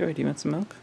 Joey, do you want some milk?